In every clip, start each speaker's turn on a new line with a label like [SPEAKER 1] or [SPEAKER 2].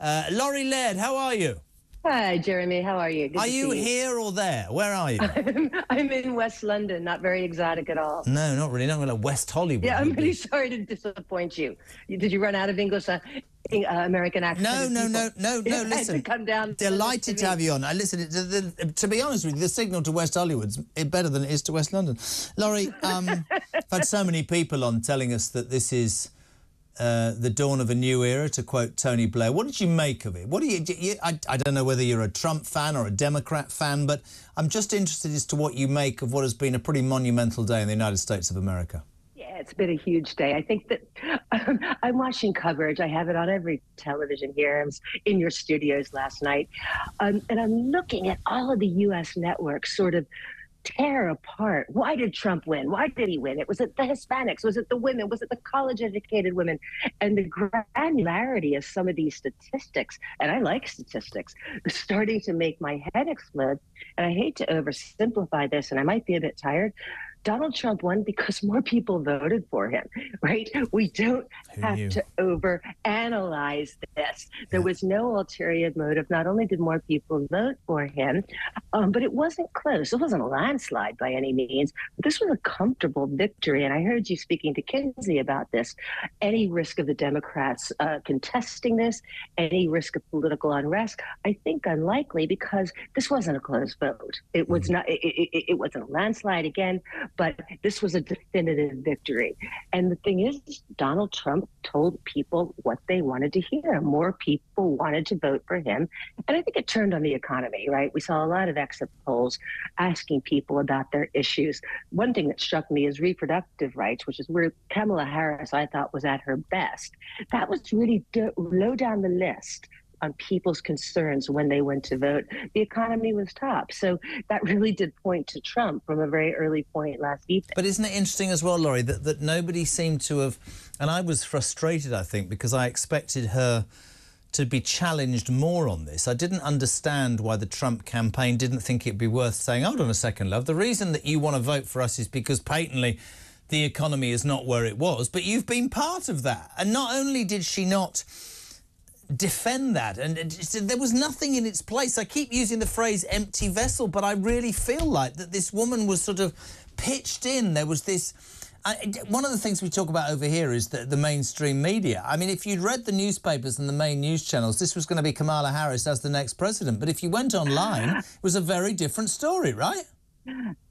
[SPEAKER 1] Uh, Laurie Laird, how are you?
[SPEAKER 2] Hi, Jeremy. How are you? Good
[SPEAKER 1] are you here or there? Where are you?
[SPEAKER 2] I'm, I'm in West London. Not very exotic at all.
[SPEAKER 1] no, not really. Not really. West Hollywood.
[SPEAKER 2] Yeah, I'm really sorry to disappoint you. Did you run out of English, uh, uh, American accent?
[SPEAKER 1] No, no, no, no, no.
[SPEAKER 2] I had to
[SPEAKER 1] Listen,
[SPEAKER 2] come down.
[SPEAKER 1] delighted to have you on. I listen. To, the, to be honest with you, the signal to West Hollywood's better than it is to West London. Laurie, um, I've had so many people on telling us that this is uh, the dawn of a new era. To quote Tony Blair, what did you make of it? What do you? you I, I don't know whether you're a Trump fan or a Democrat fan, but I'm just interested as to what you make of what has been a pretty monumental day in the United States of America.
[SPEAKER 2] Yeah, it's been a huge day. I think that um, I'm watching coverage. I have it on every television here. I was in your studios last night. Um, and I'm looking at all of the U.S. networks sort of tear apart. Why did Trump win? Why did he win? It was it the Hispanics? Was it the women? Was it the college educated women? And the granularity of some of these statistics, and I like statistics, starting to make my head explode. And I hate to oversimplify this, and I might be a bit tired. Donald Trump won because more people voted for him, right? We don't
[SPEAKER 1] Who
[SPEAKER 2] have
[SPEAKER 1] knew?
[SPEAKER 2] to overanalyze this. There was no ulterior motive. Not only did more people vote for him, um, but it wasn't close. It wasn't a landslide by any means. This was a comfortable victory. And I heard you speaking to Kinsey about this. Any risk of the Democrats uh, contesting this, any risk of political unrest, I think unlikely because this wasn't a close vote. It was not. It, it, it wasn't a landslide again, but this was a definitive victory. And the thing is, Donald Trump told people what they wanted to hear. More people wanted to vote for him. And I think it turned on the economy, right? We saw a lot of exit polls asking people about their issues. One thing that struck me is reproductive rights, which is where Kamala Harris, I thought, was at her best. That was really low down the list on people's concerns when they went to vote. The economy was top. So that really did point to Trump from a very early point last evening.
[SPEAKER 1] But isn't it interesting as well, Laurie, that, that nobody seemed to have, and I was frustrated, I think, because I expected her to be challenged more on this. I didn't understand why the Trump campaign didn't think it'd be worth saying, hold on a second, love, the reason that you want to vote for us is because patently the economy is not where it was, but you've been part of that. And not only did she not defend that and there was nothing in its place i keep using the phrase empty vessel but i really feel like that this woman was sort of pitched in there was this I, one of the things we talk about over here is the, the mainstream media. I mean, if you'd read the newspapers and the main news channels, this was going to be Kamala Harris as the next president. But if you went online, it was a very different story, right?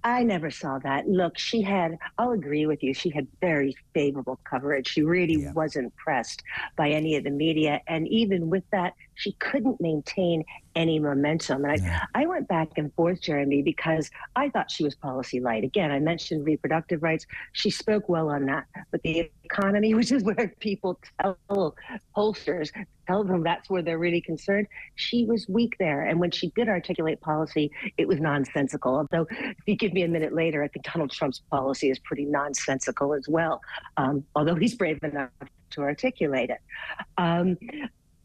[SPEAKER 2] I never saw that. Look, she had, I'll agree with you, she had very favorable coverage. She really
[SPEAKER 1] Yeah.
[SPEAKER 2] wasn't pressed by any of the media. And even with that, she couldn't maintain any momentum. And I,
[SPEAKER 1] Yeah.
[SPEAKER 2] I went back and forth, Jeremy, because I thought she was policy light. Again, I mentioned reproductive rights. She spoke well on that. But the economy, which is where people tell pollsters, tell them that's where they're really concerned, she was weak there. And when she did articulate policy, it was nonsensical. Although, if you give me a minute later, I think Donald Trump's policy is pretty nonsensical as well, um, although he's brave enough to articulate it. Um,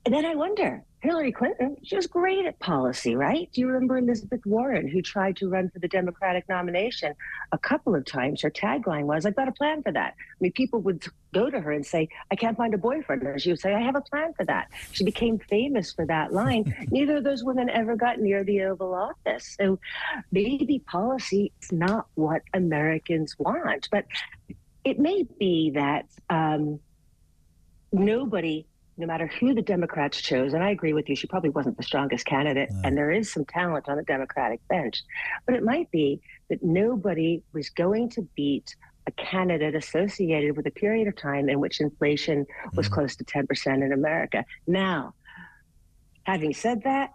[SPEAKER 2] and then I wonder, Hillary Clinton, she was great at policy, right? Do you remember Elizabeth Warren, who tried to run for the Democratic nomination a couple of times? Her tagline was, I've got a plan for that. I mean, people would go to her and say, I can't find a boyfriend. And she would say, I have a plan for that. She became famous for that line. Neither of those women ever got near the Oval Office. So maybe policy is not what Americans want. But it may be that um, nobody, no matter who the Democrats chose, and I agree with you, she probably wasn't the strongest candidate, and there is some talent on the Democratic bench, but it might be that nobody was going to beat a candidate associated with a period of time in which inflation was
[SPEAKER 1] Mhm.
[SPEAKER 2] close to 10% in America. Now, having said that,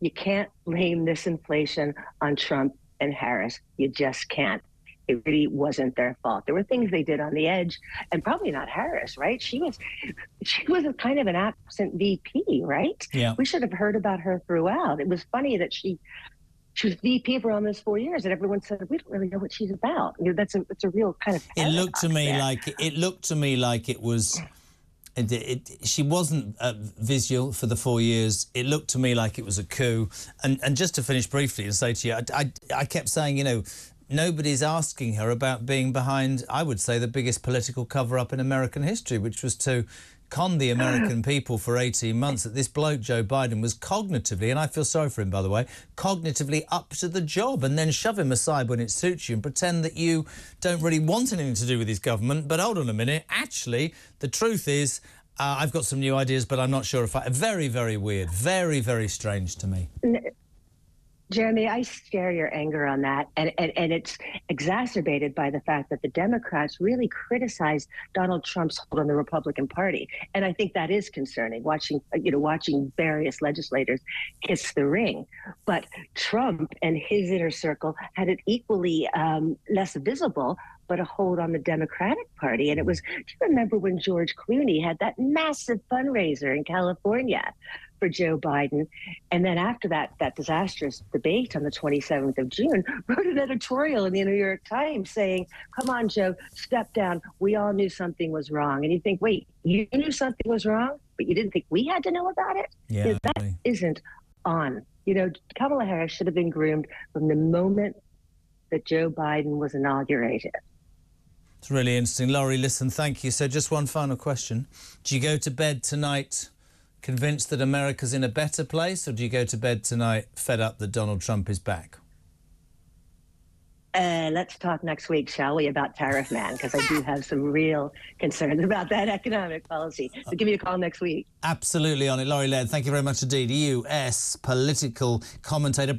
[SPEAKER 2] you can't blame this inflation on Trump and Harris. You just can't. It really wasn't their fault. There were things they did on the edge, and probably not Harris, right? She was, she was a kind of an absent VP, right?
[SPEAKER 1] Yeah.
[SPEAKER 2] We should have heard about her throughout. It was funny that she, she was VP for almost four years, and everyone said we don't really know what she's about. You know, that's a, it's a real kind of.
[SPEAKER 1] It looked to me
[SPEAKER 2] there.
[SPEAKER 1] like it looked to me like it was. It, it, she wasn't uh, visual for the four years. It looked to me like it was a coup. And and just to finish briefly and say to you, I, I, I kept saying, you know, nobody's asking her about being behind, I would say, the biggest political cover up in American history, which was to con the American people for 18 months that this bloke, Joe Biden, was cognitively, and I feel sorry for him, by the way, cognitively up to the job, and then shove him aside when it suits you and pretend that you don't really want anything to do with his government. But hold on a minute. Actually, the truth is, uh, I've got some new ideas, but I'm not sure if I. Very, very weird. Very, very strange to me.
[SPEAKER 2] Jeremy, I share your anger on that. And, and, and it's exacerbated by the fact that the Democrats really criticized Donald Trump's hold on the Republican Party. And I think that is concerning, watching, you know, watching various legislators kiss the ring. But Trump and his inner circle had it equally um, less visible but a hold on the Democratic Party. And it was, do you remember when George Clooney had that massive fundraiser in California for Joe Biden. And then after that, that disastrous debate on the 27th of June, wrote an editorial in the New York Times saying, come on, Joe, step down. We all knew something was wrong. And you think, wait, you knew something was wrong, but you didn't think we had to know about it?
[SPEAKER 1] Yeah,
[SPEAKER 2] that isn't on. You know, Kamala Harris should have been groomed from the moment that Joe Biden was inaugurated.
[SPEAKER 1] It's really interesting. Laurie, listen, thank you. So, just one final question. Do you go to bed tonight convinced that America's in a better place, or do you go to bed tonight fed up that Donald Trump is back?
[SPEAKER 2] Uh, let's talk next week, shall we, about Tariff Man, because I do have some real concerns about that economic policy. So give me a call next week.
[SPEAKER 1] Absolutely on it. Laurie Laird, thank you very much indeed. US political commentator.